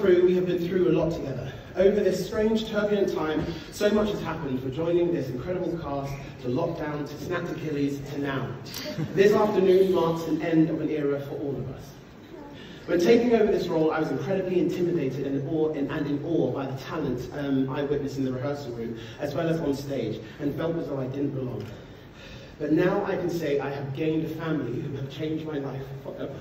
crew, we have been through a lot together. Over this strange, turbulent time, so much has happened from joining this incredible cast to lockdown, to snapped Achilles, to now. This afternoon marks an end of an era for all of us. When taking over this role, I was incredibly intimidated and, awe, and, and in awe by the talent um, I witnessed in the rehearsal room, as well as on stage, and felt as though I didn't belong. But now I can say I have gained a family who have changed my life forever.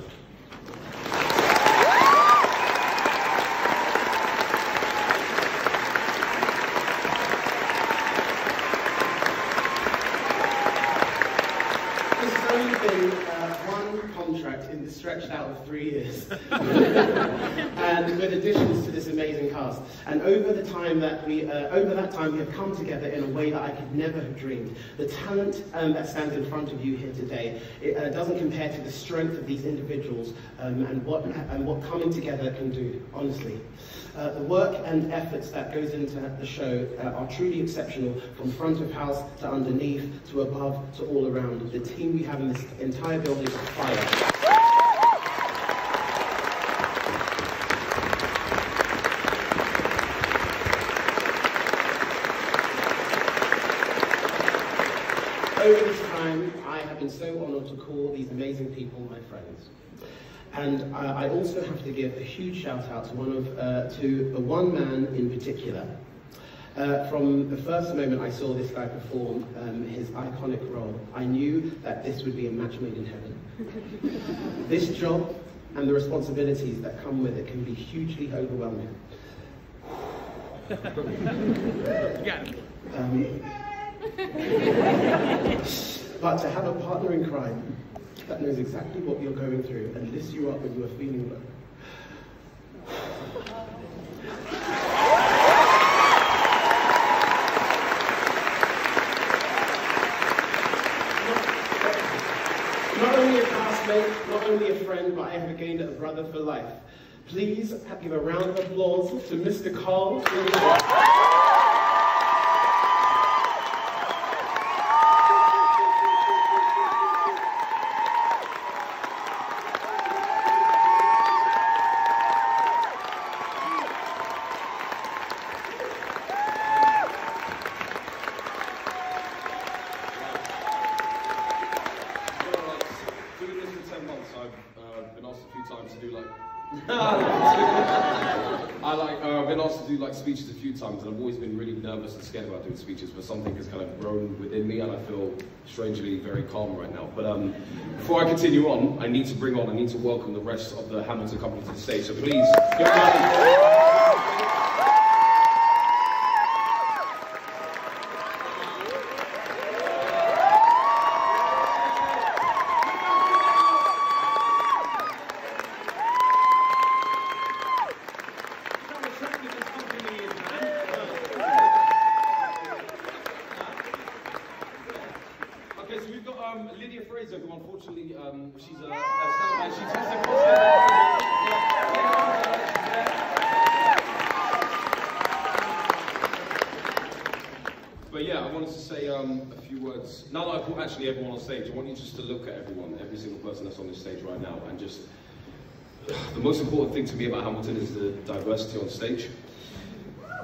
This has only been uh, in the stretched out of three years, and with additions to this amazing cast. And over the time that we, uh, over that time, we have come together in a way that I could never have dreamed. The talent um, that stands in front of you here today it, uh, doesn't compare to the strength of these individuals um, and what and what coming together can do. Honestly. Uh, the work and efforts that goes into the show uh, are truly exceptional, from front of house to underneath, to above, to all around. The team we have in this entire building is fire. Over this time, I have been so honoured to call these amazing people my friends. And uh, I also have to give a huge shout out to one of uh, to one man in particular. Uh, from the first moment I saw this guy perform um, his iconic role, I knew that this would be a match made in heaven. this job and the responsibilities that come with it can be hugely overwhelming. Um, but to have a partner in crime that knows exactly what you're going through and lifts you up when you are feeling low. Not only a classmate, not only a friend, but I have gained a brother for life. Please give a round of applause to Mr. Carl. Well, like, doing this for 10 months, I've uh, been asked a few times to do like. I like, uh, I've been asked to do like speeches a few times, and I've always been really nervous and scared about doing speeches, but something has kind of grown within me, and I feel strangely very calm right now. But um, before I continue on, I need to bring on, I need to welcome the rest of the Hamilton company to the stage, so please, give a round. Okay, so we've got um, Lydia Fraser, who unfortunately, um, she's a, a. She tested But yeah, I wanted to say um, a few words. Now that I've put actually everyone on stage, I want you just to look at everyone, every single person that's on this stage right now, and just the most important thing to me about Hamilton is the diversity on stage.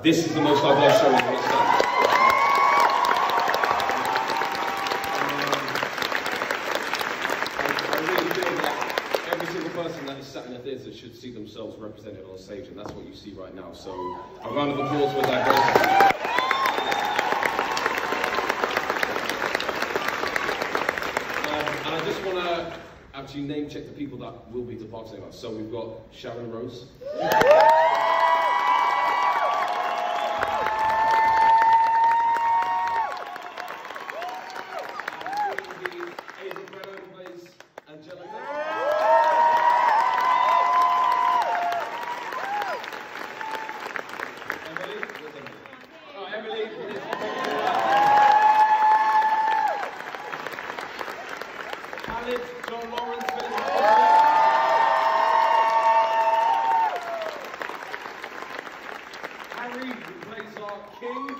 This is the most diverse show on the should see themselves represented on stage, and that's what you see right now. So, a round of applause for diversity. Um, and I just want to actually name check the people that will be departing us. So we've got Sharon Rose. Harry, who plays our king.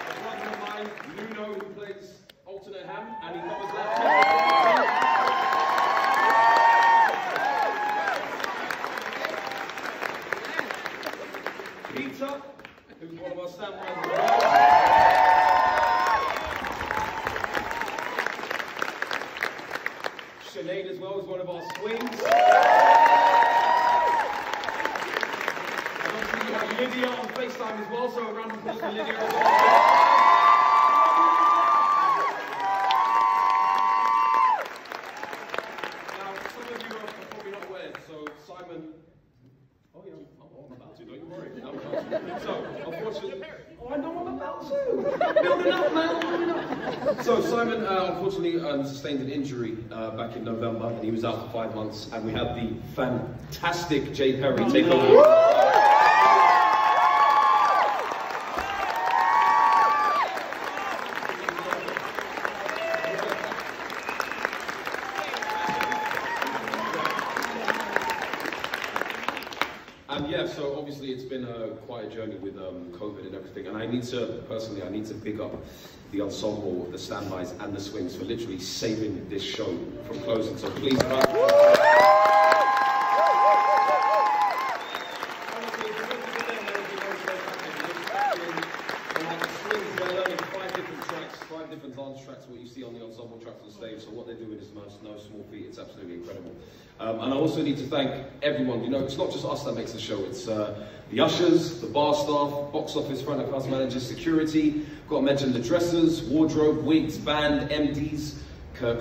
A brother of mine, Nuno, who plays alternate ham, and he covers that. Peter, who's one of our standbys. Sinead as well as one of our swings. And obviously we have Lydia on FaceTime as well, so a round of applause for Lydia as well. So Simon. Uh, unfortunately um, sustained an injury back in November, and he was out for five months. And we have the fantastic Jay Perry take over. And yeah, so obviously it's been a, with um, COVID and everything. And I need to, personally, I need to big up the ensemble, the standbys, and the swings for literally saving this show from closing. So please, clap. Honestly, if you went to the den, there would be no show happening. And like the swings, they're learning five different tracks, five different dance tracks, what you see on the ensemble tracks on stage. So what they're doing is no, small feat. It's absolutely incredible. Um, and I also need to thank everyone. You know, it's not just us that makes the show. It's uh, the ushers, the bar staff, box office, front of house managers, security. Got to mention the dressers, wardrobe, wigs, band, MDs,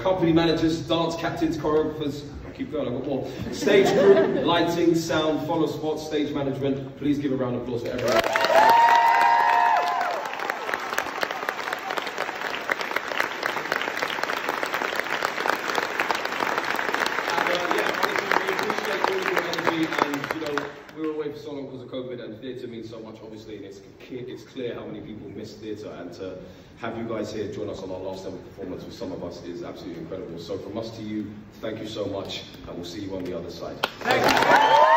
company managers, dance captains, choreographers. Keep going. I've got more. Stage crew, lighting, sound, follow spots, stage management. Please give a round of applause for everyone. clear how many people missed theatre, and to have you guys here join us on our last ever performance with some of us is absolutely incredible. So from us to you, thank you so much, and we'll see you on the other side. Thank you.